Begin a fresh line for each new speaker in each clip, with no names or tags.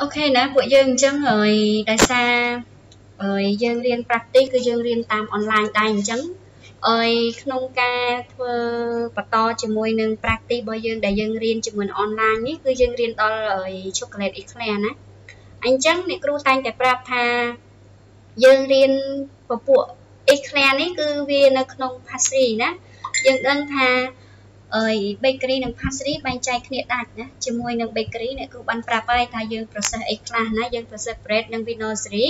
អូខេណាពួកយើងអញ្ចឹងហើយដោយសារហើយយើងរៀន practice គឺយើងរៀនតាម online ដែរអញ្ចឹងអើយក្នុងការធ្វើបន្តជាមួយនឹង practice របស់យើងដែលយើងរៀនជាមួយ online នេះគឺយើងរៀនដល់ chocolate eclair ណាអញ្ចឹងអ្នកគ្រូតែងតែប្រាប់ថាយើងរៀនពពួក eclair នេះគឺវានៅក្នុង pastry ណាយើងដឹងថា អើយ bakery និង pastry បែងចែកគ្នាដាច់ណាជាមួយនឹង bakery អ្នកគ្រូបានប្រាប់ហើយថាយើង process អីខ្លះណាយើង process bread និង vinogary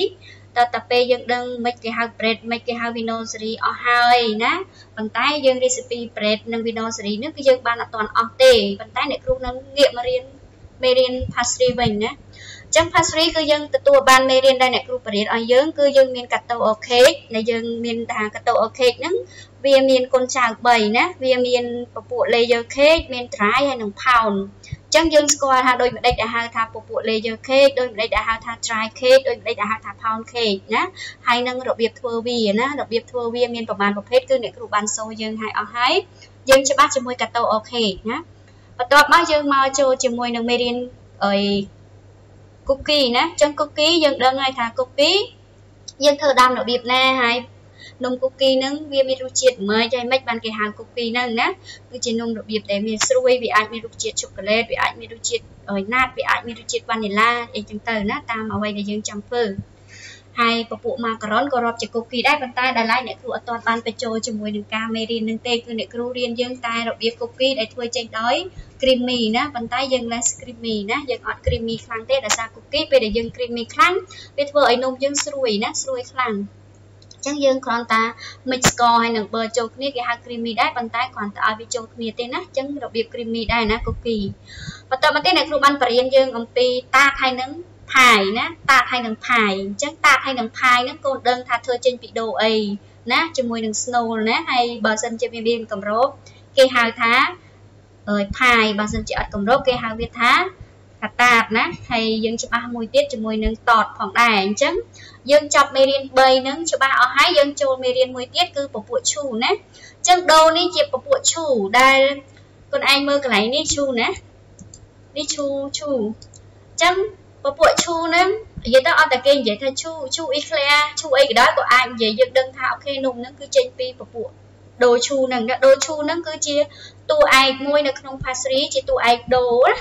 តើតាពេលយើងដឹងមិនគេហៅ bread មិនគេហៅ vinogary អស់ហើយណាប៉ុន្តែយើង recipe bread និង vinogary នេះគឺយើងបានអត់ទាន់អស់ទេប៉ុន្តែអ្នកគ្រូនឹងងាកមករៀនមេរៀន pastry វិញណាចឹង pastry គឺយើងទទួលបានមេរៀនដែលអ្នកគ្រូបរិញ្ញាឲ្យយើងគឺយើងមានកាតូអូខេកដែលយើងមានថាកាតូអូខេកហ្នឹង វាមានកូនចៅ3ណាវាមានពពួក layer cake មាន dry ហើយនិង pound ចឹងយើងស្គាល់ថាដូចម្ដេចដែលហៅថាពពួក layer cake ដូចម្ដេចដែលហៅថា dry cake ដូចម្ដេចដែលហៅថា pound cake ណាហើយនឹងរបៀបធ្វើវាណារបៀបធ្វើវាមានប្រមាណប្រភេទគឺអ្នកគ្រូបានសូយើងឲ្យអស់ហើយយើងច្បាស់ជាមួយកាតូអូខេណាបន្ទាប់មកយើងមកចូលជាមួយនឹងមេរៀនអីគុកគីណាចឹងគុកគីយើងដឹងហើយថាគុកគីយើងធ្វើតាមរបៀបណាហើយ នំគុកគីហ្នឹងវាមានរសជាតិម៉េចហើយម៉េចបានគេហៅគុកគីហ្នឹងណាគឺជានំរបៀបដែលមានស្រួយវាអាចមានរសជាតិជូកូឡេតវាអាចមានរសជាតិណាតវាអាចមានរសជាតិវ៉ានីឡាអីចឹងទៅណាតាមអ្វីដែលយើងចង់ធ្វើហើយពពួកម៉ាការ៉ុនក៏រាប់ជាគុកគីដែរប៉ុន្តែដល់ឡែកអ្នកគ្រូអត់ទាន់បានបញ្ចូលជាមួយនឹងការមេរៀននឹងទេគឺអ្នកគ្រូរៀនយើងតែរបៀបគុកគីដែលធ្វើចេញដោយ creamy ណាប៉ុន្តែយើង less creamy ណាយើងអត់ creamy ខ្លាំងទេដោយសារគុកគីពេលដែលយើង creamy ខ្លាំងវាធ្វើឲ្យនំយើងស្រួយណាស្រួយខ្លាំង ចឹងយើងគ្រាន់តែ mix ស្ករហើយនឹងប៊ឺចូលគ្នាគេហៅ creamy ដែរប៉ុន្តែគ្រាន់តែឲ្យវាចូលគ្នាទេណាចឹងរបៀប creamy ដែរណាគុកគីបន្តមកទៀតអ្នកគ្រូបានបរៀនយើងអំពីតាហើយនឹងផាយណាតាហើយនឹងផាយអញ្ចឹងតាហើយនឹងផាយហ្នឹងកូនដឹងថាធ្វើចេញពីដូអីណាជាមួយនឹង snow ណាហើយបើសិនជាវាមានកម្របគេហៅថាអើយផាយបើសិនជាអត់កម្របគេហៅវាថា កាតាបណាហើយយើងច្បាស់មួយទៀតជាមួយនឹងតតផងដែរអញ្ចឹងយើងចប់មេរៀន3ហ្នឹងច្បាស់អស់ហើយយើងចូលមេរៀនមួយទៀតគឺពពួកឈូណាអញ្ចឹងដូនេះជាពពួកឈូដែលខ្លួនឯងមើលកន្លែងនេះឈូណានេះឈូឈូអញ្ចឹងពពួកឈូហ្នឹងនិយាយទៅអត់តែគេនិយាយថាឈូឈូអ៊ីក្លែឈូអីក៏ដោយក៏អាចនិយាយយើងដឹងថាអូខេនំហ្នឹងគឺចេញពីពពួកដូឈូហ្នឹងដូឈូហ្នឹងគឺជាតួឯកមួយនៅក្នុង pastry ជាតួឯកដូណា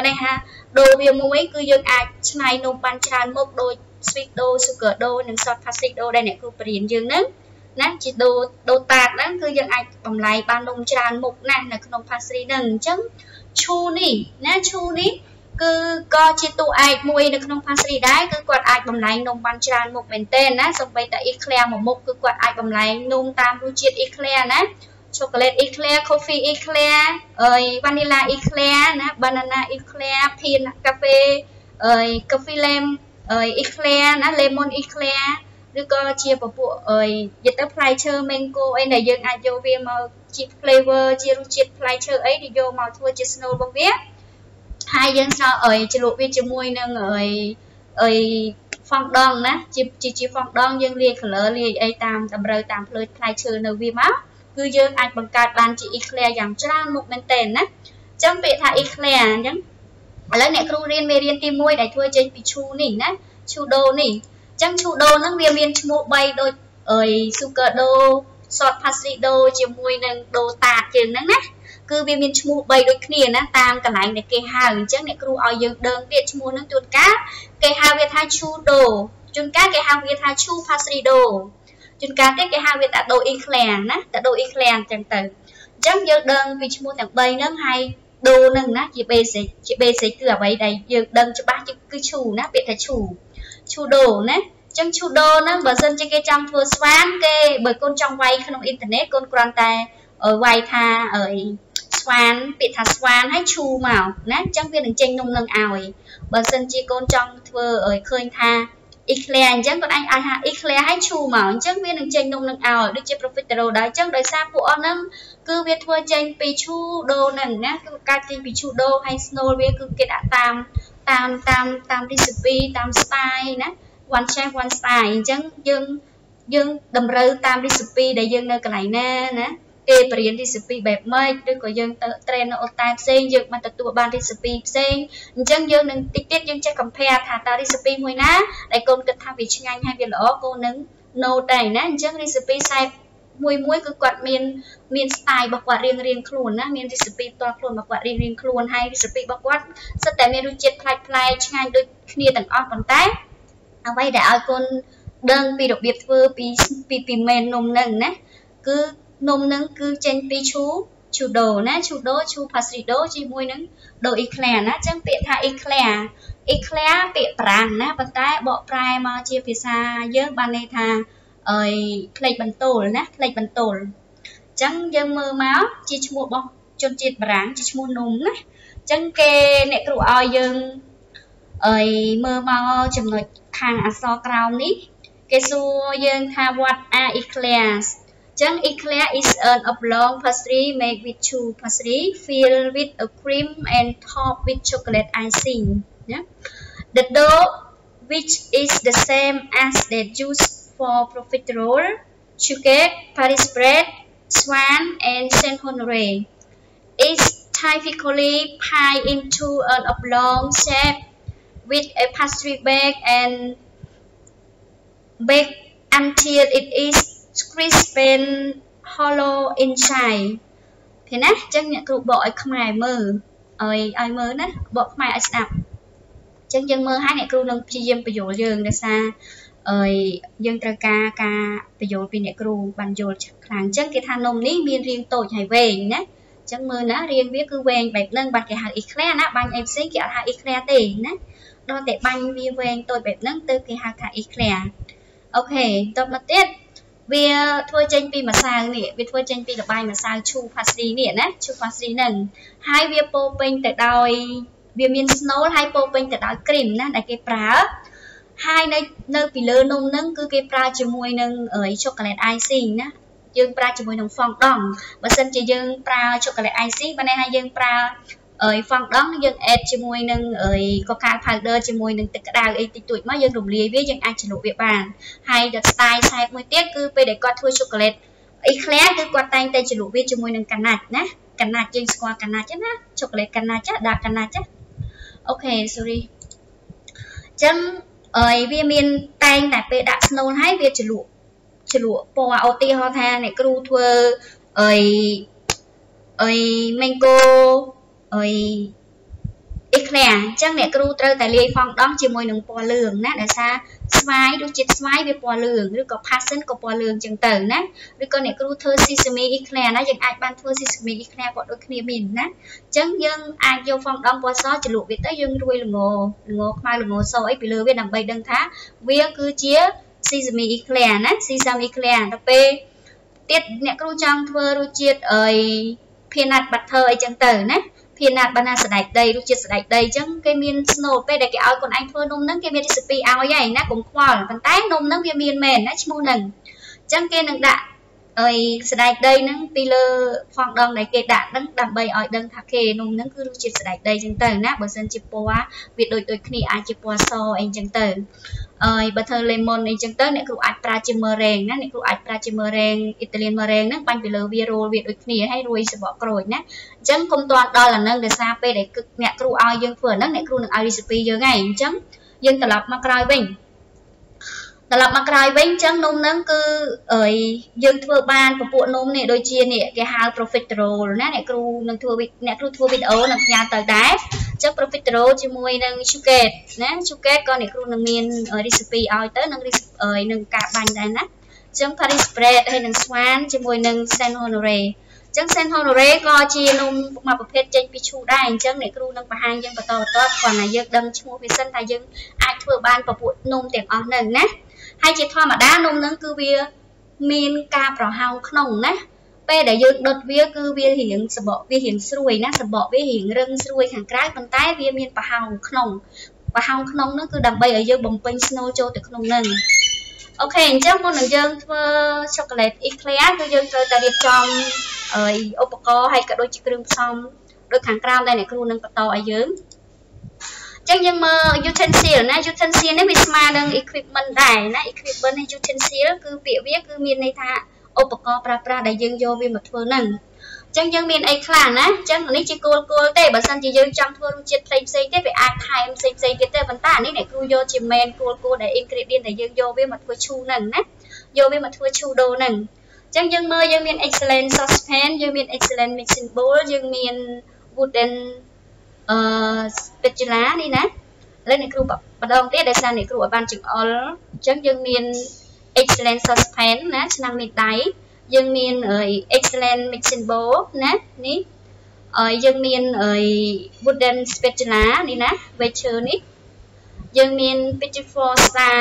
បានន័យថាដូវាមួយគឺយើងអាចឆ្នៃនំបានច្រើនមុខដូច sweet dough sugar dough និង soft pastry dough ដែលអ្នកគ្រូបរៀនយើងហ្នឹងណាជាដូដូតាតហ្នឹងគឺយើងអាចបំលែងបាននំច្រើនមុខណាស់នៅក្នុង pastry ហ្នឹងអញ្ចឹងឈូនេះណាឈូនេះគឺក៏ជាតួឯកមួយនៅក្នុង pastry ដែរគឺគាត់អាចបំលែងនំបានច្រើនមុខមែនទែនណាសូម្បីតែ eclair មួយមុខគឺគាត់អាចបំលែងនំតាមរសជាតិ eclair ណា chocolate eclair coffee eclair អើយ vanilla eclair ណា banana eclair peanut cafe អើយ coffee lem អើយ eclair ណា lemon eclair ឬក៏ជាពពួកអើយនិយាយទៅផ្លែឈើ mango អីដែលយើងអាចយកវាមកជា flavor ជារសជាតិផ្លែឈើអីដែលយកមកធ្វើជា snow របស់វាហើយយើងស្រោអើយជ្រលក់វាជាមួយនឹងអើយអើយហ្វង់ដងណាជាជាជាហ្វង់ដងយើងលាយ color លាយអីតាមតម្រូវតាមភ្លើផ្លែឈើនៅវាមក គឺយើងអាចបង្កើតបានជា eclair យ៉ាងច្រើនមុខមែនតើណាអញ្ចឹងពាក្យថា eclair អញ្ចឹងឥឡូវអ្នកគ្រូរៀនមេរៀនទី1ដែលធ្វើចេញពីឈូនេះណាឈូដូនេះអញ្ចឹងឈូដូហ្នឹងវាមានឈ្មោះ3ដូចអើយ sugar dough salt pastry dough ជាមួយនឹងដូតាតជាងហ្នឹងណាគឺវាមានឈ្មោះ3ដូចគ្នាណាតាមកន្លែងដែលគេហៅអញ្ចឹងអ្នកគ្រូឲ្យយើងដឹងទៀតឈ្មោះហ្នឹងជួនកាលគេហៅវាថាឈូដូជួនកាលគេហៅវាថាឈូ pastry dough ជួនកាលទៀតគេហៅវាថាដូអ៊ីក្លែងណាតែដូអ៊ីក្លែងអញ្ចឹងទៅអញ្ចឹងយើងដឹងពីឈ្មោះទាំង3ហ្នឹងហើយដូហ្នឹងណាជា basic ជា basic គឺអ្វីដែលយើងដឹងច្បាស់គឺឈូណាពាក្យថាឈូឈូដូណាចឹងឈូដូហ្នឹងបើសិនជាគេចង់ធ្វើស្វានគេបើកូនចង់វាយក្នុងអ៊ីនធឺណិតកូនគ្រាន់តែវាយថាអីស្វានពាក្យថាស្វានហើយឈូមកណាអញ្ចឹងវានឹងចេញនំនឹងឲ្យបើសិនជាកូនចង់ធ្វើឲ្យឃើញថា eclair អញ្ចឹងគាត់អាចអាចថា eclair ឲ្យឈូមកអញ្ចឹងវានឹងចេញនំនឹងឲ្យដូចជា profiterole ដែរអញ្ចឹងដោយសារពួកអស់ហ្នឹងគឺវាធ្វើចេញពីឈូដូហ្នឹងណាគឺកើតចេញពីឈូដូហើយ snow វាគឺគេដាក់តាមតាមតាមតាម recipe តាម style ណា one chef one style អញ្ចឹងយើងយើងតម្រូវតាម recipe ដែលយើងនៅកន្លែងណាណា គេបរៀន recipe បែបម៉េចឬក៏យើងទៅ train នៅអូនតែផ្សេងយើងបានទទួលបាន recipe ផ្សេងអញ្ចឹងយើងនឹងតិចទៀតយើងចេះ compare ថាតើ recipe មួយណាដែលកូនគិតថាវាឆ្ងាញ់ហើយវាល្អកូននឹង note ដែរណាអញ្ចឹង recipe ខ្សែមួយមួយគឺគាត់មានមាន style របស់គាត់រៀងរៀងខ្លួនណាមាន recipe ផ្ទាល់ខ្លួនរបស់គាត់រៀងរៀងខ្លួនហើយ recipe របស់គាត់សិតតែមានរសជាតិប្លែកប្លែកឆ្ងាញ់ដូចគ្នាទាំងអស់ប៉ុន្តែអ្វីដែលឲ្យកូនដឹងពីរបៀបធ្វើពីពីពីមែននំនឹងណាគឺ នំនឹងគឺចេញពីឈូឈូដូណាឈូដូឈូផាស្រីដូជាមួយនឹងដូអ៊ីក្លាណាអញ្ចឹងពាក្យថាអ៊ីក្លាអ៊ីក្លាពាក្យប្រាំងណាប៉ុន្តែបកប្រែមកជាភាសាយើងបានន័យថាអើយផ្លេចបន្ទោលណាផ្លេចបន្ទោលអញ្ចឹងយើងមើលមកជាឈ្មោះរបស់ជនជាតិបារាំងជាឈ្មោះនំណាអញ្ចឹងគេអ្នកគ្រូឲ្យយើងអើយមើលមកចំណុចខាងអក្សរក្រោមនេះ គេសួរយើងថា what are eclairs ចឹង eclair is an oblong pastry made with two pastry filled with a cream and topped with chocolate icing yeah? the dough which is the same as that used for profiterole sugar paris bread swan and saint honore is typically pie into an oblong shape with a pastry bag and bake until it is crisp and hollow inside ឃើញណាអញ្ចឹងអ្នកគ្រូបកឲ្យខ្មែរមើលឲ្យឲ្យមើលណាបកខ្មែរឲ្យស្ដាប់អញ្ចឹងយើងមើលហើយអ្នកគ្រូនឹងព្យាយាមបញ្យល់យើងដោយសារអើយយើងត្រូវការការបញ្យល់ពីអ្នកគ្រូបានយល់ខ្លាំងអញ្ចឹងគេថានំនេះមានរាងតូចហើយវែងណាអញ្ចឹងមើលណារាងវាគឺវែងបែបហ្នឹងបាទគេហៅអ៊ីក្លែណាបាញ់អីផ្សេងគេអត់ហៅអ៊ីក្លែទេណាដល់តែបាញ់វាវែងតូចបែបហ្នឹងទើបគេហៅថាអ៊ីក្លែអូខេតបមកទៀត វាធ្វើចេញពីម្សៅនេះវាធ្វើចេញពីលបាយម្សៅឈូផាស្រីនេះណាឈូផាស្រីហ្នឹងហើយវាពោពេញទៅដោយវាមាន snow ហើយពោពេញទៅដោយ cream ណាដែលគេប្រើហើយនៅនៅពីលើនំហ្នឹងគឺគេប្រើជាមួយនឹង chocolate icing ណាយើងប្រើជាមួយនឹង fondant បើសិនជាយើងប្រើ chocolate icing បានន័យថាយើងប្រើ អី fondant យើង add ជាមួយនឹងអី cocoa powder ជាមួយនឹងទឹកក្តៅអីតិចតួចមកយើងរំលាយវាយើងអាចជ្រលក់វាបានហើយដល់ style ខ្សែមួយទៀតគឺពេលដែលគាត់ធ្វើ chocolate អី clear គឺគាត់តែងតែជ្រលក់វាជាមួយនឹងកាណាច់ណាកាណាច់យើងស្គាល់កាណាច់ណា chocolate កាណាច់ដាក់កាណាច់អូខេ sorry អញ្ចឹងអីវាមានតែងតែពេលដាក់ snow ហើយវាជ្រលក់ជ្រលក់ពណ៌ឧទាហរណ៍ថាអ្នកគ្រូធ្វើអីអី mango អីអ៊ីក្លែអញ្ចឹងអ្នកគ្រូត្រូវតែលាយហ្វង់ដង់ជាមួយនឹងពណ៌លឿងណាដោយសារស្វាយរសជាតិស្វាយវាពណ៌លឿងឬក៏ passion ក៏ពណ៌លឿងអញ្ចឹងទៅណាឬក៏អ្នកគ្រូធ្វើ sesame eclair ណាយើងអាចបានធ្វើ sesame eclair ក៏ដូចគ្នាមានណាអញ្ចឹងយើងអាចយកហ្វង់ដង់ពណ៌សជ្រលក់វាទៅយើងរួយល្ងល្ងខ្មៅល្ងសអីពីលើវាដើម្បីដឹងថាវាគឺជា sesame eclair ណា sesame eclair ទៅពេលទៀតអ្នកគ្រូចង់ធ្វើរសជាតិអី peanut butter អីចឹងទៅណា ភាណាតបណ្ណាស្ដែកដីរសជាតិស្ដែកដីអញ្ចឹងគេមាន snow ពេលដែលគេឲ្យកូនឯងធ្វើនំហ្នឹងគេមាន recipe ឲ្យហើយណាកុំខ្វល់ប៉ុន្តែនំហ្នឹងវាមានមែនណាឈ្មោះហ្នឹងអញ្ចឹងគេនឹងដាក់អីស្ដែកដីហ្នឹងពីលើផងដងដែលគេដាក់ហ្នឹងដើម្បីឲ្យដឹងថាគេនំហ្នឹងគឺរសជាតិស្ដែកដីអញ្ចឹងទៅណាបើសិនជាពណ៌វាដូចដូចគ្នាអាចជាពណ៌សអីអញ្ចឹងទៅ អើយបើធ្វើ lemon អីចឹងទៅអ្នកគ្រូអាចប្រើជា meringue ណាអ្នកគ្រូអាចប្រើជា meringue Italian meringue ហ្នឹងបាញ់ពីលើវា roll វាដូចគ្នាហើយរួយសបកក្រូចណាអញ្ចឹងកុំទាន់ដល់អាហ្នឹងដោយសារពេលដែលអ្នកគ្រូឲ្យយើងធ្វើអាហ្នឹងអ្នកគ្រូនឹងឲ្យ recipe យើងហើយអញ្ចឹងយើងត្រឡប់មកក្រោយវិញត្រឡប់មកក្រោយវិញអញ្ចឹងនំហ្នឹងគឺអីយើងធ្វើបានពពួកនំនេះដូចជានេះគេហៅ profiterole ណាអ្នកគ្រូនឹងធ្វើអ្នកគ្រូធ្វើវីដេអូនឹងផ្ញើទៅដែរអញ្ចឹង profiterole ជាមួយនឹង sugar ណា sugar ក៏អ្នកគ្រូនឹងមាន recipe ឲ្យទៅនឹងនឹងការបាញ់ដែរណាអញ្ចឹង Paris bread ហើយនឹង swan ជាមួយនឹង Saint Honoré អញ្ចឹង Saint Honoré ក៏ជានំមួយប្រភេទចេញពីឈូដែរអញ្ចឹងអ្នកគ្រូនឹងបង្ហាញយើងបន្តបន្តគាត់ថាយើងដឹងឈ្មោះវាសិនថាយើងអាចធ្វើបានពពួកនំទាំងអស់ហ្នឹងណាហើយជាធម្មតានំហ្នឹងគឺវាមានការប្រហោងក្នុងណា ពេលដែលយើងដុតវាគឺវារៀងសបកវារៀងស្រួយណាសបកវារៀងរឹងស្រួយខាងក្រៅប៉ុន្តែវាមានប្រហោងក្នុងប្រហោងក្នុងហ្នឹងគឺដើម្បីឲ្យយើងបំពេញ snow ចូលទៅក្នុងហ្នឹងអូខេអញ្ចឹងមុននឹងយើងធ្វើ chocolate eclair គឺយើងត្រូវតែរៀបចំឧបករណ៍ហើយក៏ដូចជាគ្រឿងផ្សំដូចខាងក្រោមដែលអ្នកគ្រូនឹងបន្តឲ្យយើងចឹងយើងមើល utensil ណា utensil នេះវាស្មើនឹង equipment ដែរណា equipment នៃ utensil គឺពាក្យវាគឺមានន័យថា ឧឧបករណ៍ប្រើប្រាស់ដែលយើងយកវាមកធ្វើហ្នឹងអញ្ចឹងយើងមានអីខ្លះណាអញ្ចឹងនេះជាគោលគោលទេបើសិនជាយើងចង់ធ្វើរសជាតិផ្សេងផ្សេងទេវាអាចថែមផ្សេងផ្សេងទៀតទេប៉ុន្តែអានេះអ្នកគ្រូយកជា main គោលគោលដែល ingredient ដែលយើងយកវាមកធ្វើឈូហ្នឹងណាយកវាមកធ្វើឈូដូហ្នឹងអញ្ចឹងយើងមើលយើងមាន excellent saucepan យើងមាន excellent mixing bowl យើងមាន wooden អឺ spatula នេះណាឥឡូវអ្នកគ្រូម្ដងទៀតដោយសារអ្នកគ្រូឲ្យបានចង្អុលអញ្ចឹងយើងមាន excellent saucepan ណាឆ្នាំងនេះដៃយើងមាន excellent mixing bowl ណានេះហើយយើងមាន wooden spatula នេះណាវេឈើនេះយើងមាន Pitchfork Star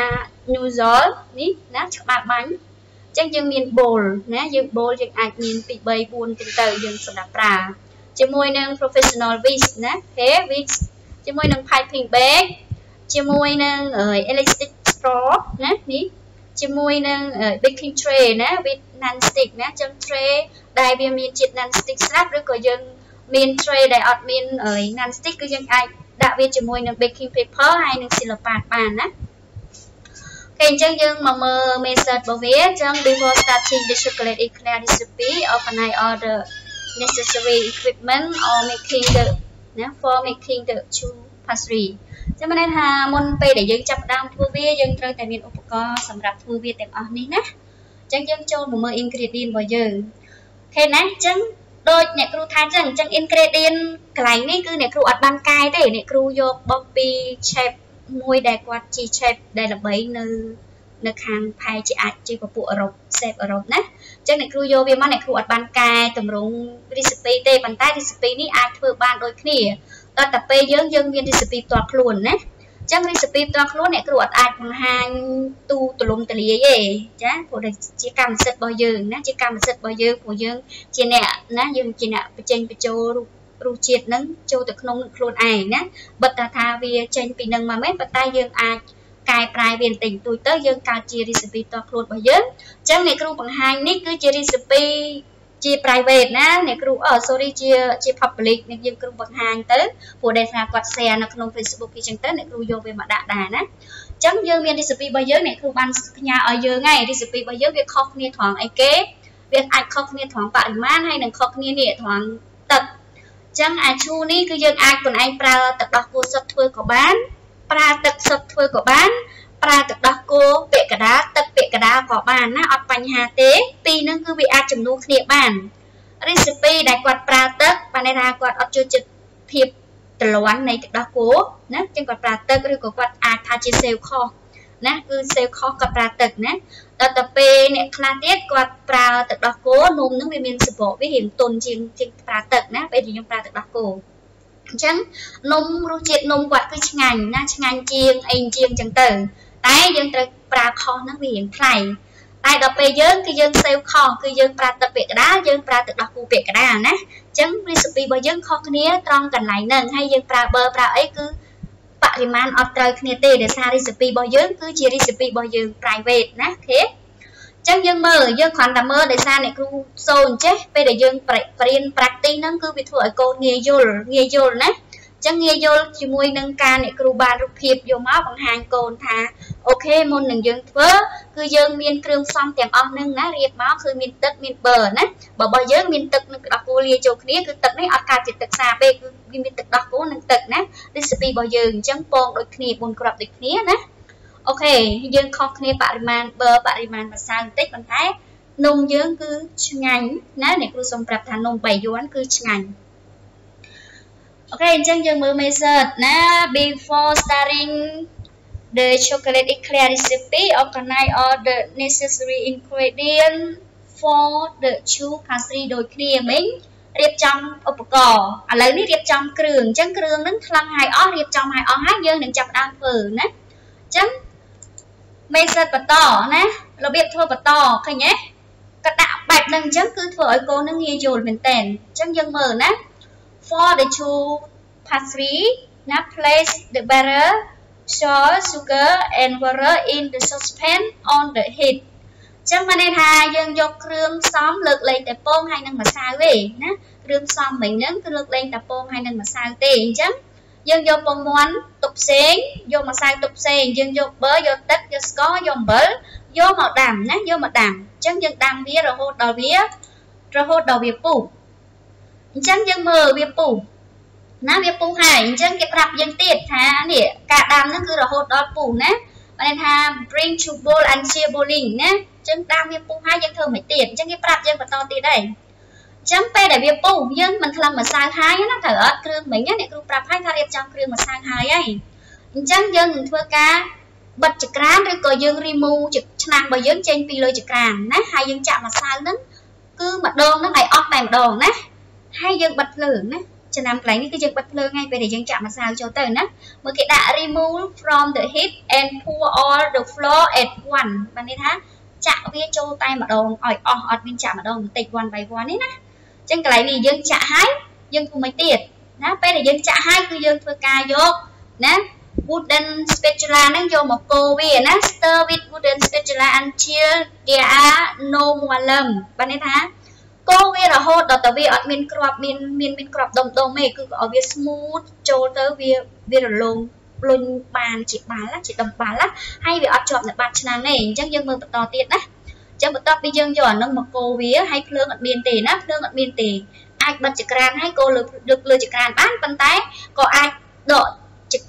Nozzle នេះណាច្បាប់បាញ់អញ្ចឹងយើងមាន bowl ណាយើង bowl យើងអាចមានពី3 4ទៅទៅយើងសម្រាប់ប្រើជាមួយនឹង professional whisk ណា okay whisk ជាមួយនឹង piping bag ជាមួយនឹង elastic straw ណានេះ ជាមួយនឹង baking tray ណា with non stick ណាចឹង tray ដែលវាមានជាតិ non stick ស្រាប់ឬក៏យើងមាន tray ដែលអត់មាន non stick គឺយើងអាចដាក់វាជាមួយនឹង baking paper ហើយនឹង silopan បានណាគេអញ្ចឹងយើងមកមើល method របស់វាអញ្ចឹង before starting the chocolate eclair recipe organize all the necessary equipment or making the ណា for making the chew pastry ចាំមានន័យថាមុនពេលដែលយើងចាប់ផ្ដើមធ្វើវាយើងត្រូវតែមានឧបករណ៍សម្រាប់ធ្វើវាទាំងអស់នេះណាអញ្ចឹងយើងចូលមកមើល ingredient របស់យើងអូខេណាអញ្ចឹងដូចអ្នកគ្រូថាអញ្ចឹងអញ្ចឹង ingredient កន្លែងនេះគឺអ្នកគ្រូអត់បានកែទេអ្នកគ្រូយកបោះពី shape មួយដែលគាត់ជា shape ដែលល្បីនៅ នៅខាងផែជាអាចជាពពួកអឺរ៉ុប shape អឺរ៉ុបណាអញ្ចឹងអ្នកគ្រូយកវាមកអ្នកគ្រូអត់បានកែតម្រង់ recipe ទេប៉ុន្តែ recipe នេះអាចធ្វើបានដូចគ្នាដល់តែពេលយើងយើងមាន recipe ផ្ទាល់ខ្លួនណាចឹង recipe ផ្ទាល់ខ្លួនអ្នកគ្រូអត់អាចបង្ហាញទូទលំទលាយទេចាព្រោះជាកម្មសិទ្ធិរបស់យើងណាជាកម្មសិទ្ធិរបស់យើងព្រោះយើងជាអ្នកណាយើងជាអ្នកបញ្ចេញបញ្ចូលរូបរសជាតិនឹងចូលទៅក្នុងខ្លួនឯងណាបិទថាថាវាចេញពីនឹងមកមែនប៉ុន្តែយើងអាច កែប្រែវាបន្តិចបន្តួចទៅយើងកើតជា recipe តខ្លួនរបស់យើងអញ្ចឹងអ្នកគ្រូបង្ហាញនេះគឺជា recipe ជា private ណាអ្នកគ្រូអឺ sorry ជាជា public អ្នកយើងគ្រូបង្ហាញទៅព្រោះដែលថាគាត់ share នៅក្នុង Facebook គេចឹងទៅអ្នកគ្រូយកវាមកដាក់ដែរណាអញ្ចឹងយើងមាន recipe របស់យើងអ្នកគ្រូបានផ្ញើឲ្យយើងហើយ recipe របស់យើងវាខុសគ្នាត្រង់អីគេវាអាចខុសគ្នាត្រង់បរិមាណហើយនឹងខុសគ្នានេះត្រង់ទឹកអញ្ចឹងអាឈូនេះគឺយើងអាចខ្លួនឯងប្រើទឹកដោះគោសុទ្ធធ្វើក៏បាន ប្រើទឹកសុទ្ធធ្វើក៏បាន ប្រើទឹកដោះគោពាក្យកដាទឹកពាក្យកដាក៏បានណាអត់បញ្ហាទេ ពីរហ្នឹងគឺវាអាចជំនួសគ្នាបាន recipe ដែលគាត់ប្រើទឹកបានន័យថាគាត់អត់ចូលចិត្តភាពតលាន់នៃទឹកដោះគោណាចឹងគាត់ប្រើទឹកឬក៏គាត់អាចថាជាសេវខុសណាគឺសេវខុសគាត់ប្រើទឹកណាដល់ទៅពេលអ្នកខ្លះទៀតគាត់ប្រើទឹកដោះគោនំនឹងវាមានសបកវារៀងទន់ជាងជាងប្រើទឹកណាពេលដែលខ្ញុំប្រើទឹកដោះគោ អញ្ចឹងនំរសជាតិនំគាត់គឺឆ្ងាញ់ណាឆ្ងាញ់ជាងអីជាងអញ្ចឹងទៅ តែយើងត្រូវប្រើខុសហ្នឹងវារៀងថ្លៃតែដល់ពេលយើងគឺយើងសេវខុសគឺយើងប្រើទឹកពាក្យកដាលយើងប្រើទឹកដោះគូពាក្យកដាលណាអញ្ចឹង recipe របស់យើងខុសគ្នាត្រង់កន្លែងហ្នឹងហើយយើងប្រើប៊ឺប្រើអីគឺបរិមាណអត់ត្រូវគ្នាទេដោយសារ recipe របស់យើងគឺជា recipe របស់យើង private ណាអូខេ ចឹងយើងមើលយើងគ្រាន់តែមើលដោយសារអ្នកគ្រូសូនចេះពេលដែលយើងបរៀន practice ហ្នឹងគឺវាធ្វើឲ្យកូនងាយយល់ងាយយល់ណាចឹងងាយយល់ជាមួយនឹងការអ្នកគ្រូបានរូបភាពយកមកបង្ហាញកូនថាអូខេមុននឹងយើងធ្វើគឺយើងមានគ្រឿងផ្សំទាំងអស់នឹងណារៀបមកគឺមានទឹកមានប៊ឺណាបើបើយើងមានទឹកនិងទឹកដោះគោលាយចូលគ្នាគឺទឹកនេះអត់កើតជាទឹកសាបទេគឺវាមានទឹកដោះគោនិងទឹកណា recipe របស់យើងអញ្ចឹងពងដូចគ្នា4គ្រាប់ដូចគ្នាណា អូខេយើងខុសគ្នាបរិមាណប៊ឺបរិមាណម្សៅបន្តិចប៉ុន្តែនំយើងគឺឆ្ងាញ់ណាអ្នកគ្រូសូមប្រាប់ថានំបាយយ័នគឺឆ្ងាញ់អូខេអញ្ចឹងយើងមើល method ណា before starting the chocolate eclair recipe organize all the necessary ingredient for the chew pastry ដូចគ្នាមិញរៀបចំឧបករណ៍ឥឡូវនេះរៀបចំគ្រឿងអញ្ចឹងគ្រឿងហ្នឹងថ្លឹងឲ្យអស់រៀបចំឲ្យអស់ហើយយើងនឹងចាប់ផ្ដើមធ្វើណាអញ្ចឹង method បន្តណារបៀបធ្វើបន្តឃើញទេក៏ដាក់បែបហ្នឹងអញ្ចឹងគឺធ្វើឲ្យកូននឹងងាយយល់មែនតើអញ្ចឹងយើងមើលណា For the two pastry, now place the butter, salt, sugar and water in the saucepan on the heat ចឹងបានន័យថាយើងយកគ្រឿងផ្សំលើកលែងតែពងហើយនឹងម្សៅទេណាគ្រឿងផ្សំមិញហ្នឹងគឺលើកលែងតែពងហើយនឹងម្សៅទេអញ្ចឹង យើងយកពងមាន់ទុកផ្សេងយកម្សៅទុកផ្សេងយើងយកប៊ឺយកទឹកយកស្ករយកអំបិលយកមកដាំណាយកមកដាំអញ្ចឹងយើងដាំវារហូតដល់វារហូតដល់វាពុះអញ្ចឹងយើងមើលវាពុះណាវាពុះហើយអញ្ចឹងគេប្រាប់យើងទៀតថានេះការដាំហ្នឹងគឺរហូតដល់ពុះណាបានថា bring to boil and sear boiling ណាអញ្ចឹងដាំវាពុះហើយយើងធ្វើមិនទៀតអញ្ចឹងគេប្រាប់យើងបន្តទៀតដែរអញ្ចឹងពេលដែលវាពុះយើងមិនថ្លឹងម្សៅហើយណាត្រូវអត់គ្រឿងមិញណាអ្នកគ្រូប្រាប់ហើយថារៀបចំគ្រឿងម្សៅហើយហើយអញ្ចឹងយើងនឹងធ្វើការបិទចក្រានឬក៏យើង remove ឆ្នាំងរបស់យើងចេញពីលើចក្រានណាហើយយើងចាក់ម្សៅហ្នឹងគឺម្ដងហ្នឹងឲ្យអស់តែម្ដងណាហើយយើងបិទភ្លើងណាឆ្នាំកន្លែងនេះគឺយើងបិទភ្លើងហើយពេលដែលយើងចាក់ម្សៅចូលទៅណាមើលគេដាក់ remove from the heat and pour all the flour at once បានន័យថាចាក់វាចូលតែម្ដងឲ្យអស់អត់មានចាក់ម្ដងបន្តិច one by one នេះណាអញ្ចឹងកន្លែងនេះយើងចាក់ហើយយើងធ្វើមិនទៀតណាពេលដែលយើងចាក់ហើយគឺយើងធ្វើការយកណា wooden spatula ហ្នឹងយកមកកូរវាណា stir with wooden spatula until there are no more lump បានន័យថាកូរវារហូតដល់តែវាអត់មានគ្រាប់មានមានមានគ្រាប់ដុំដុំទេគឺឲ្យវា smooth ចូលទៅវាវារលោងលុញបានជាបាល់ជាដុំបាល់ហើយវាអត់ជាប់នៅបាត់ឆ្នាំងទេអញ្ចឹងយើងមើលបន្តទៀតណាអញ្ចឹងបន្ទាប់ពីយើងយកអានឹងមកកូរវាហើយភ្លើងអត់មានទេណាភ្លើងអត់មានទេអាចបិទចក្រានហើយកូរលើលើចក្រានបានប៉ុន្តែក៏អាចដក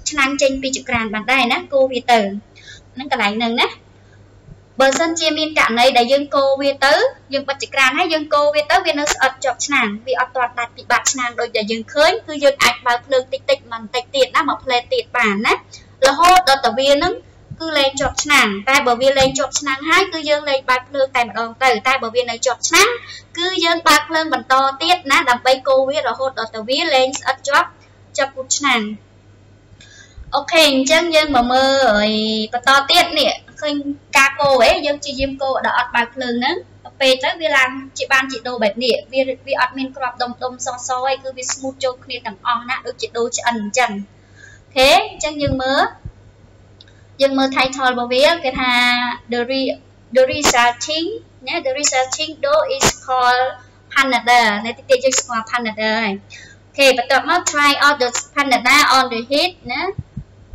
ឆ្នាំងចេញពីចក្រានបានដែរណាកូរវាទៅហ្នឹងកន្លែងហ្នឹងណាបើសិនជាមានករណីដែលយើងកូរវាទៅយើងបិទចក្រានហើយយើងកូរវាទៅវានៅស្អិតជាប់ឆ្នាំងវាអត់ទាន់ដាច់ពីបាតឆ្នាំងដូចដែលយើងឃើញគឺយើងអាចបើកភ្លើងតិចតិចបន្តិចទៀតណាមកផ្លែទៀតបានណារហូតដល់តែវានឹង គឺលែងជាប់ឆ្នាំងតែបើវាលែងជាប់ឆ្នាំងហើយគឺយើងលែងបើកភ្លើងតែម្ដងទៅតែបើវានៅជាប់ឆ្នាំងគឺយើងបើកភ្លើងបន្តទៀតណាដើម្បីកូរវារហូតដល់តែវាលែងស្អិតជាប់ជាប់បាតឆ្នាំង okay អញ្ចឹងយើងមកមើលបន្តទៀតនេះឃើញការកូរអីយើងជាយាមកូរដល់អត់បើកភ្លើងហ្នឹងពេលទៅវាឡើងជាបានជា dough បែបនេះវាវាអត់មានគ្រាប់ដុំដុំសសអីគឺវា smooth ចូលគ្នាទាំងអស់ណាដូចជា dough ឆ្អិនអញ្ចឹង okay អញ្ចឹងយើងមើល យើងមើល title របស់វាគេថា the re the resulting ណា the resulting dough is called panada នៅទីទៀតយើងស្គាល់ panada ហើយអូខេបន្ទាប់មក try out the panada on the heat ណា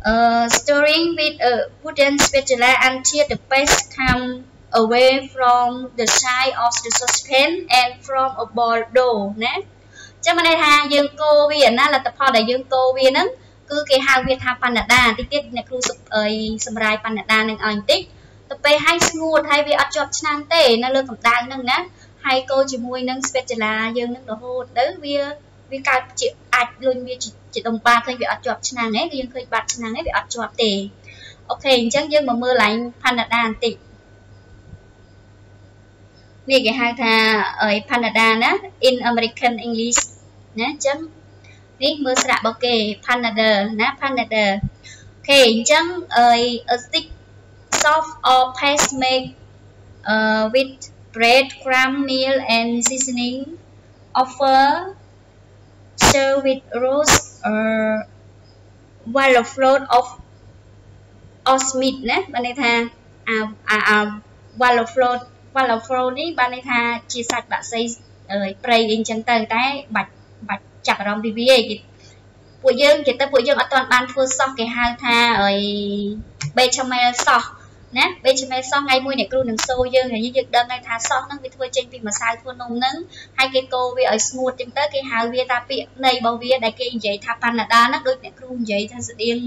uh, stirring with a wooden spatula until the paste come away from the side of the saucepan and from a ball dough ណាចាំមិនថាយើងកូរវាណាលទ្ធផលដែលយើងកូរវាហ្នឹង គឺគេហៅវាថាបណ្ណាតិចទៀតអ្នកគ្រូអីសម្រាយបណ្ណានឹងឲ្យបន្តិចទៅពេលឲ្យស្ងួតហើយវាអត់ជាប់ឆ្នាំងទេនៅលើកម្ដៅហ្នឹងណាហើយកូរជាមួយនឹង spatula យើងនឹងរហូតទៅវាវាកើតជាអាចលុញវាជាដុំបាឃើញវាអត់ជាប់ឆ្នាំងទេគឺយើងឃើញបាត់ឆ្នាំងទេវាអត់ជាប់ទេអូខេអញ្ចឹងយើងមកមើលឡើងផាណាដាបន្តិចនេះគេហៅថាអីផាណាដាណា in American English ណាអញ្ចឹង នេះមើលស្រាក់របស់គេ Panada ណា Panada អូខេអញ្ចឹងអី a stick soft or paste made uh, with bread crumb meal and seasoning offer serve with roast uh, while float of osmit ណាបានន័យថាអាអា while float while float នេះបានន័យថាជាសាច់បាក់សីព្រៃអីអញ្ចឹងទៅតែបាច់បាច់ ចាប់អារម្មណ៍ពីវាឯងពួកយើងគេទៅពួកយើងអត់ទាន់បានធ្វើសោះគេហៅថាអី bechamel សោះណាពេលជំនាញសោះថ្ងៃមួយអ្នកគ្រូនឹងសូយើងហើយយើងដឹងហើយថាសោះហ្នឹងវាធ្វើចេញពីម្សៅធ្វើនំហ្នឹងហើយគេកូរវាឲ្យស្ងួតចឹងទៅគេហៅវាថាពាក្យនៃរបស់វាដែលគេនិយាយថាប៉ាណាដាហ្នឹងដូចអ្នកគ្រូនិយាយថាស្តៀង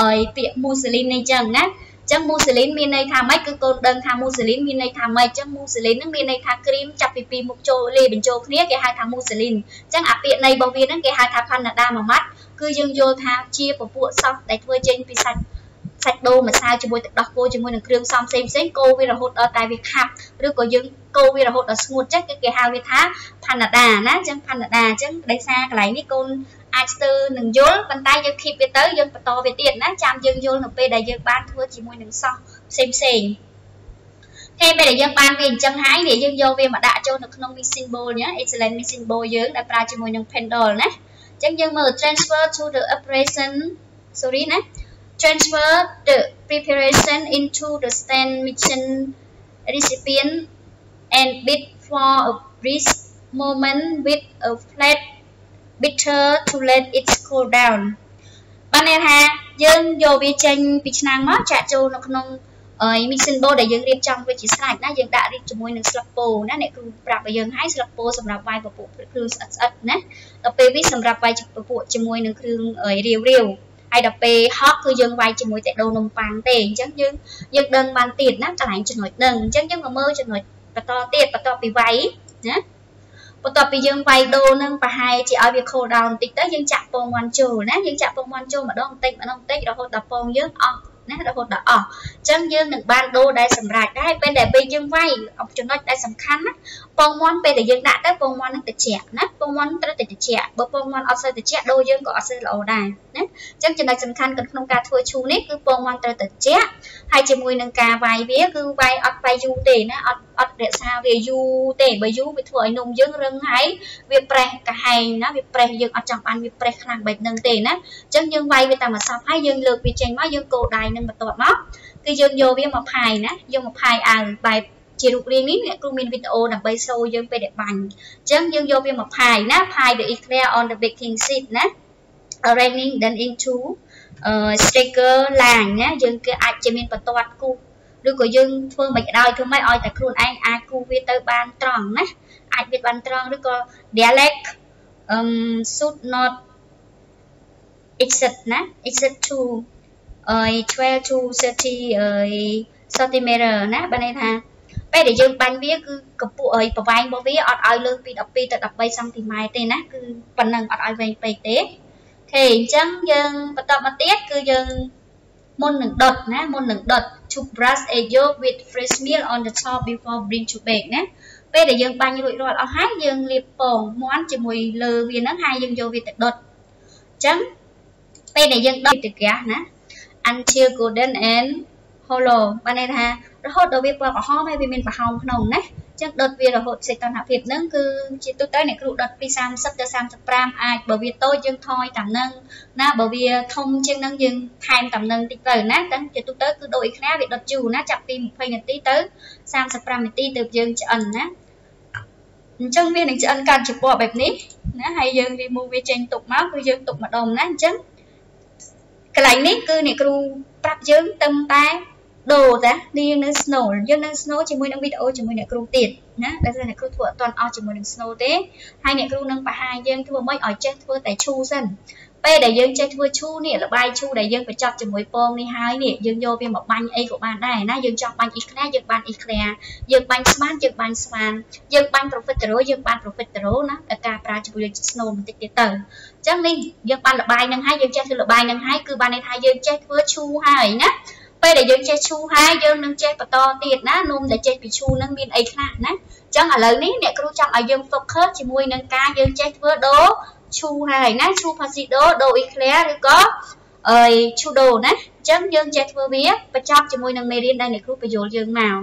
ឲ្យពាក្យមូសេលីននេះចឹងណា ចឹងមូសេលីនមានន័យថាម៉េចគឺកូនដឹងថាមូសេលីនមានន័យថាម៉េចចឹងមូសេលីនហ្នឹងមានន័យថាគ្រីមចាប់ពីពីមុខចូលលាបញ្ចូលគ្នាគេហៅថាមូសេលីនចឹងអាពាក្យនៃរបស់វាហ្នឹងគេហៅថាផាណាដាមួយម៉ាត់គឺយើងយល់ថាជាពពួកសោះដែលធ្វើចេញពីសាច់សាច់ដូរម្សៅជាមួយទឹកដោះគោជាមួយនឹងគ្រឿងផ្សំផ្សេងផ្សេងកូរវារហូតដល់តែវាខាប់ឬក៏យើងកូរវារហូតដល់ស្ងួតចឹងគឺគេហៅវាថាផាណាដាណាចឹងផាណាដាចឹងដោយសារកន្លែងនេះកូន អាចស្ទើរនឹងយល់ប៉ុន្តែយើង keep វាទៅយើងបន្តវាទៀតណាចាំយើងយល់នៅពេលដែលយើងបានធ្វើជាមួយនឹងសោះផ្សេងផ្សេងហើយពេលដែលយើងបានវាអញ្ចឹងហើយនេះយើងយកវាមកដាក់ចូលនៅក្នុង mixing bowl ណា excellent mixing bowl យើងដែលប្រើជាមួយនឹង pendle ណាអញ្ចឹងយើងមើល transfer to the operation sorry ណា transfer the preparation into the stand mixing recipient and beat for a brief moment with a flat beater to let it cool down បានន័យថាយើងយកវាចេញពីឆ្នាំងមកចាក់ចូលនៅក្នុងអី mix symbol ដែលយើងរៀបចំវាជាស្រេចណាយើងដាក់រៀបជាមួយនឹងស្លឹកពោណាអ្នកគ្រូប្រាប់ឲ្យយើងហើយស្លឹកពោសម្រាប់វាយពពុះគ្រឿងស្អិតស្អិតណាដល់ពេលវាសម្រាប់វាយពពុះជាមួយនឹងគ្រឿងរាវរាវហើយដល់ពេលហក់គឺយើងវាយជាមួយតែដូងនំប៉័ងទេអញ្ចឹងយើងយើងដឹងបានទៀតណាកន្លែងចំណុចហ្នឹងអញ្ចឹងយើងមកមើលចំណុចបន្តទៀតបន្តពីវាយណា បន្ទាប់ពីយើងវាយដូរនឹងប្រហែលជាឲ្យវា cool down បន្តិចទៅយើងចាក់ពងមាន់ចូលណាយើងចាក់ពងមាន់ចូលម្ដងបន្តិចម្ដងបន្តិចរហូតដល់ពងយើងអស់ណារហូតដល់អស់អញ្ចឹងយើងនឹងបានដូរដែលសម្រាប់ដែរពេលដែលពេលយើងវាយចំណុចដែលសំខាន់ណាពងមាន់ពេលដែលយើងដាក់ទៅពងមាន់នឹងត្រជាក់ណាពងមាន់ត្រូវតែត្រជាក់បើពងមាន់អត់សូវត្រជាក់ដូរយើងក៏អត់សូវល្អដែរណាអញ្ចឹងចំណុចសំខាន់ក្នុងការធ្វើឈូនេះគឺពងមាន់ត្រូវត្រជាក់ហើយជាមួយនឹងការវាយវាគឺវាយអត់វាយយូរទេណាអត់ អត់រក្សាវាយូរទេបើយូរវាធ្វើឲ្យនំយើងរឹងហើយវាប្រេះកាហែងណាវាប្រេះយើងអត់ចង់បានវាប្រេះខ្លាំងបែបហ្នឹងទេណាអញ្ចឹងយើងវាយវាតាមអាសពហើយយើងលើកវាចេញមកយើងកូរដៃនឹងបន្ទាប់មកគឺយើងយកវាមកផាយណាយកមកផាយអាវបែបជារូបរាងនេះអ្នកគ្រូមានវីដេអូដើម្បីសូយើងពេលដែលបាញ់អញ្ចឹងយើងយកវាមកផាយណាផាយ the eclair on the baking sheet ណា arranging then into uh, sticker line ណាយើងគឺអាចជាមានបន្ទាត់គូ ឬក៏យើងធ្វើមិនក៏ដោយធ្វើមិនឲ្យតែខ្លួនឯងអាចគូវាទៅបានត្រង់ណាអាចវាបានត្រង់ឬក៏ dialect um should not exit ណា exit to អឺ12 to 30អឺ cm ណាបើន័យថាពេលដែលយើងបាញ់វាគឺកម្ពស់អីប្រវែងរបស់វាអត់ឲ្យលើសពី12ទៅ13សង់ទីម៉ែត្រទេណាគឺប៉ុណ្ណឹងអត់ឲ្យវែងពេកទេអូខេអញ្ចឹងយើងបន្តមកទៀតគឺយើងមុននឹងដុតណាមុននឹងដុត to brush a yolk with fresh milk on the top before bring to bake ណាពេលដែលយើងបាញ់រួចរាល់អស់ហើយយើងលាបពងមាន់ជាមួយលើវាហ្នឹងហើយយើងយកវាទៅដុតអញ្ចឹងពេលដែលយើងដុតទៅក្រាស់ណា until golden and hollow បានន័យថារហូតដល់វាពណ៌ក្រហមហើយវាមានប្រហោងក្នុងណា ចឹងដុតវារហូតសេតនភាពហ្នឹងគឺជាទូទៅអ្នកគ្រូដុតពី30ទៅ35អាចបើវាតូចយើងថយតាមនឹងណាបើវាធំជាងហ្នឹងយើងថែមតាមនឹងតិចទៅណាតែជាទូទៅគឺដូចគ្នាវាដុតយូរណាចាប់ពី20នាទីទៅ35នាទីទៅយើងឆ្អិនណាអញ្ចឹងវានឹងឆ្អិនកាន់ជាពណ៌បែបនេះណាហើយយើង remove វាចេញទុកមកគឺយើងទុកម្ដុំណាអញ្ចឹងកន្លែងនេះគឺអ្នកគ្រូប្រាប់យើងទៅតែ ដូរតានេះយើងនៅ snow យើងនៅ snow ជាមួយនឹងវីដេអូជាមួយអ្នកគ្រូទៀតណាដែលអ្នកគ្រូធ្វើអត់ទាន់អស់ជាមួយនឹង snow ទេហើយអ្នកគ្រូនឹងបង្ហាញយើងធ្វើម៉េចឲ្យចេះធ្វើតែឈូសិនពេលដែលយើងចេះធ្វើឈូនេះលបាយឈូដែលយើងបញ្ចប់ជាមួយពងនេះហើយនេះយើងយកវាមកបាញ់អីក៏បានដែរណាយើងចង់បាញ់អ៊ីក្លាយើងបានអ៊ីក្លាយើងបាញ់ស្មានយើងបាញ់ស្មានយើងបាញ់ profiterole យើងបាន profiterole ណាតែការប្រើជាមួយ snow បន្តិចទៀតទៅអញ្ចឹងនេះយើងបានលបាយនឹងហើយយើងចេះធ្វើលបាយនឹងហើយគឺបានន័យថាយើងចេះធ្វើឈូហើយណា ពេលដែលយើងចេះឈូហើយយើងនឹងចេះបន្តទៀតណានំដែលចេះពីឈូនឹងមានអីខ្លះណាអញ្ចឹងឥឡូវនេះអ្នកគ្រូចង់ឲ្យយើង focus ជាមួយនឹងការយើងចេះធ្វើដូឈូហើយណាឈូផាស៊ីដូដូអ៊ីក្លែឬក៏អើយឈូដូណាអញ្ចឹងយើងចេះធ្វើវាបញ្ចប់ជាមួយនឹងមេរៀនដែលអ្នកគ្រូបញ្យល់យើងមក